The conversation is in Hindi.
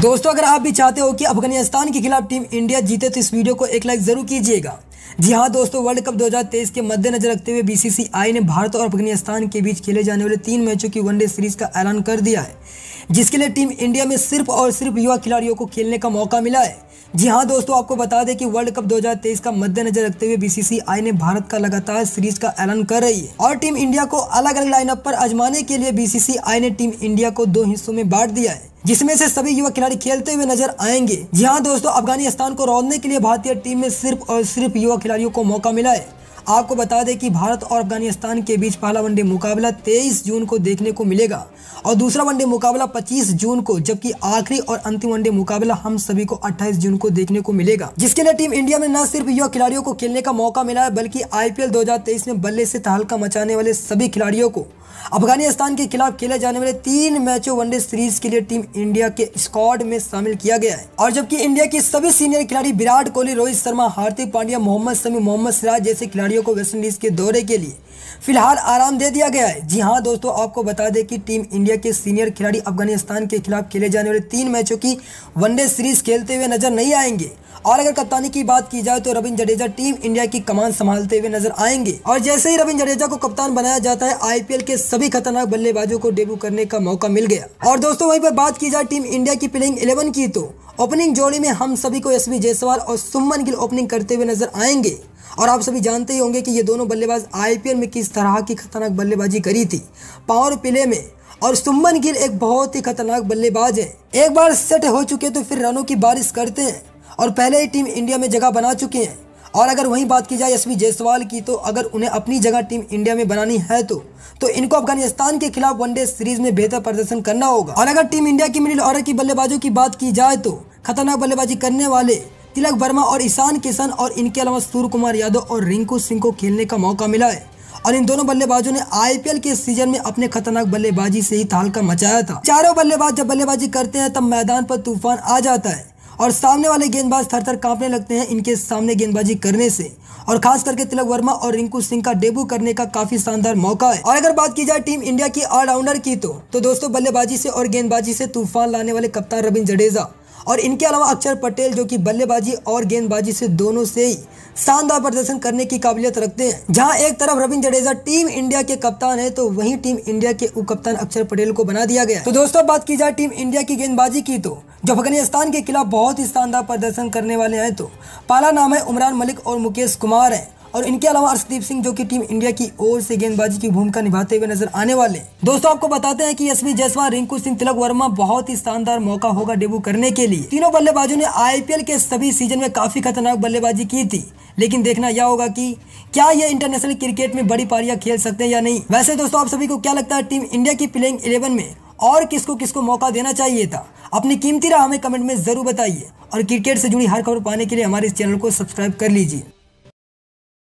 दोस्तों, अगर आप भी चाहते हो कि अफ़गानिस्तान के खिलाफ टीम इंडिया जीते तो इस वीडियो को एक लाइक ज़रूर कीजिएगा। जी हाँ दोस्तों, वर्ल्ड कप 2023 के मद्देनजर रखते हुए बीसीसीआई ने भारत और अफ़गानिस्तान के बीच खेले जाने वाले तीन मैचों की वनडे सीरीज़ का ऐलान कर दिया है, जिसके लिए टीम इंडिया में सिर्फ़ और सिर्फ़ युवा खिलाड़ियों को खेलने का मौका मिला है। जी हाँ दोस्तों, आपको बता दें कि वर्ल्ड कप 2023 का मद्देनजर रखते हुए बीसीसीआई ने भारत का लगातार सीरीज़ का ऐलान कर रही है और टीम इंडिया को अलग अलग लाइनअप पर आजमाने के लिए बीसीसीआई ने टीम इंडिया को दो हिस्सों में बांट दिया है, जिसमें से सभी युवा खिलाड़ी खेलते हुए नज़र आएँगे। जी हाँ दोस्तों, अफ़गानिस्तान को रोदने के लिए भारतीय टीम में सिर्फ़ और सिर्फ़ युवा खिलाड़ियों को मौका मिला है। आपको बता दें कि भारत और अफ़गानिस्तान के बीच पहला वनडे मुकाबला 23 जून को देखने को मिलेगा और दूसरा वनडे मुकाबला 25 जून को, जबकि आखिरी और अंतिम वनडे मुकाबला हम सभी को 28 जून को देखने को मिलेगा। जिसके लिए टीम इंडिया में न सिर्फ़ युवा खिलाड़ियों को खेलने का मौका मिला है बल्कि आईपीएल 2023 में बल्ले से तहलका मचाने वाले सभी खिलाड़ियों को। अफ़गानिस्तान के खिलाफ खेले जाने वाले तीन मैचों वनडे सीरीज़ के लिए टीम इंडिया के स्क्वाड में शामिल किया गया है। और जबकि इंडिया के सभी सीनियर खिलाड़ी विराट कोहली, रोहित शर्मा, हार्दिक पांड्या, मोहम्मद शमी, मोहम्मद सिराज जैसे खिलाड़ियों को वेस्टइंडीज के दौरे के लिए। फ़िलहाल आराम दे दिया गया है। जी हाँ दोस्तों, आपको बता दें कि टीम इंडिया के सीनियर खिलाड़ी अफ़गानिस्तान के खिलाफ खेले जाने वाले तीन मैचों की वनडे सीरीज़ खेलते हुए नज़र नहीं आएँगे। और अगर कप्तानी की बात की जाए तो रविंद्र जडेजा टीम इंडिया की कमान संभालते हुए नज़र आएँगे। और जैसे ही रविंद्र जडेजा को कप्तान बनाया जाता है, आईपीएल के सभी खतरनाक बल्लेबाजों को डेब्यू करने का मौका मिल गया। और दोस्तों, वहीं पर बात की जाए टीम इंडिया की प्लेइंग इलेवन की तो ओपनिंग जोड़ी में हम सभी को एस जायसवाल और सुमन गिल ओपनिंग करते हुए नज़र आएँगे। और आप सभी जानते ही होंगे कि ये दोनों बल्लेबाज आईपीएल में किस तरह की खतरनाक बल्लेबाजी करी थी। पावर प्ले में और सुमन गिल एक बहुत ही खतरनाक बल्लेबाज है। एक बार सेट हो चुके तो फिर रनों की बारिश करते हैं। और पहले ही टीम इंडिया में जगह बना चुके हैं। और अगर वहीं बात की जाए यशवी जायसवाल की तो अगर उन्हें अपनी जगह टीम इंडिया में बनानी है तो तो इनको अफ़गानिस्तान के खिलाफ वनडे सीरीज़ में बेहतर प्रदर्शन करना होगा। और अगर टीम इंडिया की मिडिल ऑर्डर की बल्लेबाजों की बात की जाए तो खतरनाक बल्लेबाजी करने वाले तिलक वर्मा और ईशान किशन और इनके अलावा सूर्य कुमार यादव और रिंकू सिंह को खेलने का मौका मिला है। और इन दोनों बल्लेबाजों ने आईपीएल के सीज़न में अपने खतरनाक बल्लेबाजी से ही तालका मचाया था। चारों बल्लेबाज जब बल्लेबाजी करते हैं, तब मैदान पर तूफ़ान आ जाता है। और सामने वाले गेंदबाज थर थर कांपने लगते हैं इनके सामने गेंदबाजी करने से। और खास करके तिलक वर्मा और रिंकू सिंह का डेब्यू करने का काफ़ी शानदार मौका है। और अगर बात की जाए टीम इंडिया की ऑलराउंडर की तो, तो दोस्तों बल्लेबाजी से और गेंदबाजी से तूफ़ान लाने वाले कप्तान रविंद्र जडेजा। और इनके अलावा अक्षर पटेल जो कि बल्लेबाजी और गेंदबाजी से दोनों से ही शानदार प्रदर्शन करने की काबिलियत रखते हैं। जहाँ एक तरफ़ रविंद्र जडेजा टीम इंडिया के कप्तान है तो वहीं टीम इंडिया के उप कप्तान अक्षर पटेल को बना दिया गया। तो दोस्तों, बात की जाए टीम इंडिया की गेंदबाजी की तो जो अफ़गानिस्तान के खिलाफ बहुत ही शानदार प्रदर्शन करने वाले हैं तो पहला नाम है उमरान मलिक और मुकेश कुमार है। और इनके अलावा अर्शदीप सिंह, जो कि टीम इंडिया की ओर से गेंदबाजी की भूमिका निभाते हुए नज़र आने वाले दोस्तों, आपको बताते हैं कि यशवी जायसवाल, रिंकू सिंह, तिलक वर्मा बहुत ही शानदार मौका होगा डेब्यू करने के लिए। तीनों बल्लेबाजों ने आईपीएल के सभी सीज़न में काफ़ी खतरनाक बल्लेबाजी की थी, लेकिन देखना यह होगा कि क्या ये इंटरनेशनल क्रिकेट में बड़ी पारियाँ खेल सकते हैं या नहीं। वैसे दोस्तों, आप सभी को क्या लगता है, टीम इंडिया की प्लेइंग इलेवन में और किसको किसको मौका देना चाहिए था? अपनी कीमती राह हमें कमेंट में ज़रूर बताइए। और क्रिकेट से जुड़ी हर खबर पाने के लिए हमारे इस चैनल को सब्सक्राइब कर लीजिए।